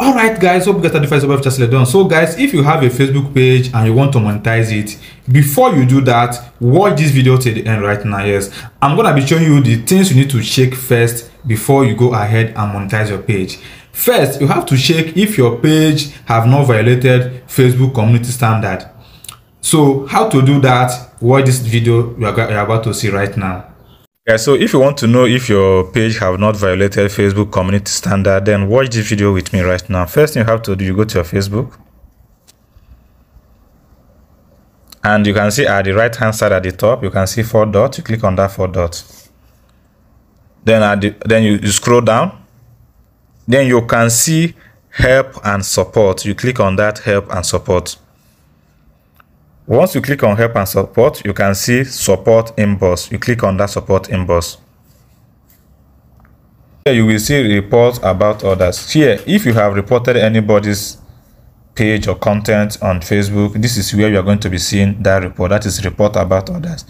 all right guys hope you guys are the first of just done. So guys if you have a facebook page and you want to monetize it before you do that watch this video till the end right now yes. I'm gonna be showing you the things you need to check first before you go ahead and monetize your page. First you have to check if your page have not violated facebook community standard. So how to do that watch this video you are about to see right now Guys, so if you want to know if your page have not violated Facebook community standard, then watch this video with me right now. First thing you have to do, you go to your Facebook. And you can see at the right hand side at the top, you can see four dots. You click on that four dots. Then, at the, then you, you scroll down. Then you can see help and support. You click on that help and support. Once you click on help and support, you can see support inbox. You click on that support inbox. Here you will see reports about others. Here, if you have reported anybody's page or content on Facebook, this is where you are going to be seeing that report. That is report about others.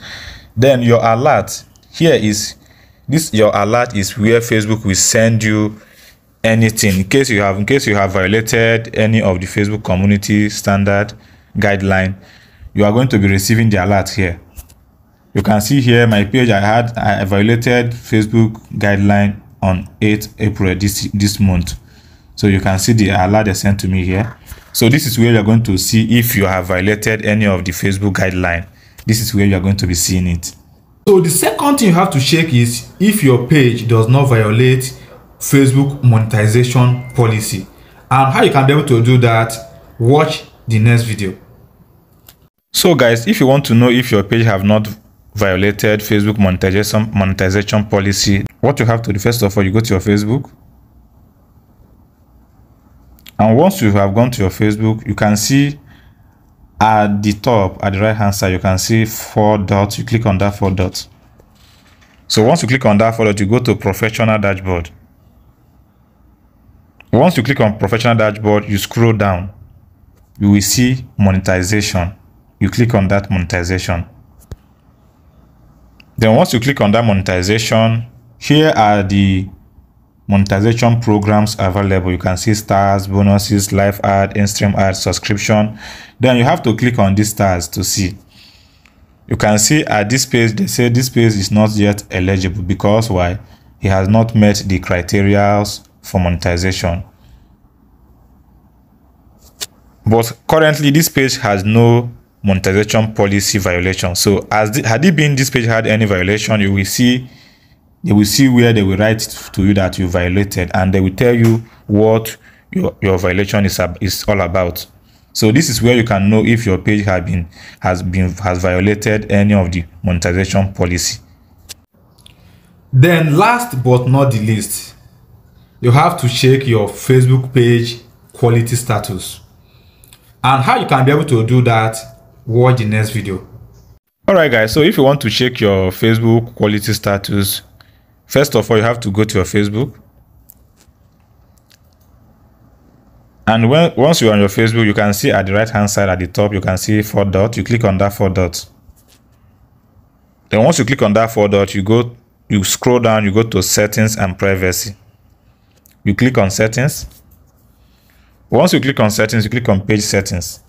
Then your alert. Here is this your alert is where Facebook will send you anything in case you have in case you have violated any of the Facebook community standard guideline you are going to be receiving the alert here. You can see here my page i had i violated facebook guideline on 8 april this this month. So you can see the alert they sent to me here. So this is where you're going to see if you have violated any of the facebook guideline. This is where you're going to be seeing it. So the second thing you have to check is if your page does not violate facebook monetization policy. And how you can be able to do that watch the next video so guys, if you want to know if your page have not violated Facebook monetization monetization policy, what you have to do first of all, you go to your Facebook. And once you have gone to your Facebook, you can see at the top, at the right hand side, you can see four dots. You click on that four dots. So once you click on that four dots, you go to professional dashboard. Once you click on professional dashboard, you scroll down. You will see monetization you click on that monetization. Then once you click on that monetization, here are the monetization programs available. You can see stars, bonuses, live ad, in-stream ad, subscription. Then you have to click on these stars to see. You can see at this page, they say this page is not yet eligible because why? He has not met the criteria for monetization. But currently this page has no monetization policy violation. So as the, had it been this page had any violation, you will see they will see where they will write to you that you violated and they will tell you what your, your violation is, is all about. So this is where you can know if your page has been has been has violated any of the monetization policy. Then last but not the least, you have to check your Facebook page quality status. And how you can be able to do that watch the next video. Alright guys so if you want to check your facebook quality status first of all you have to go to your facebook. And when once you're on your facebook you can see at the right hand side at the top you can see four dots. You click on that four dots. Then once you click on that four dots you go you scroll down you go to settings and privacy. You click on settings. Once you click on settings you click on page settings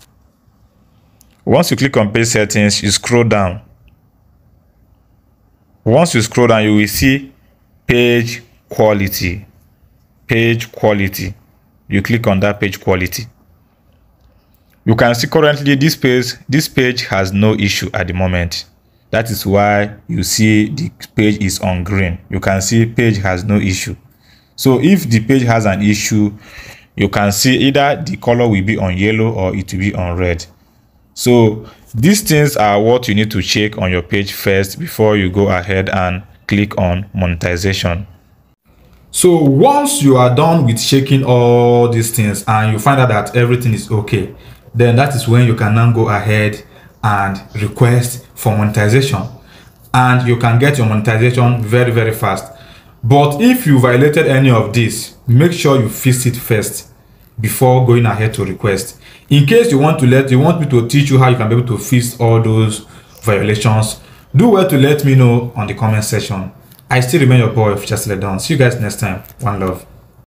once you click on page settings, you scroll down. Once you scroll down, you will see page quality. Page quality. You click on that page quality. You can see currently this page, this page has no issue at the moment. That is why you see the page is on green. You can see page has no issue. So if the page has an issue, you can see either the color will be on yellow or it will be on red. So these things are what you need to check on your page first before you go ahead and click on monetization. So once you are done with checking all these things and you find out that everything is okay, then that is when you can now go ahead and request for monetization. And you can get your monetization very, very fast. But if you violated any of this, make sure you fix it first before going ahead to request. In case you want to let you want me to teach you how you can be able to fix all those violations, do well to let me know on the comment section. I still remain your boy, Future Done. See you guys next time. One love.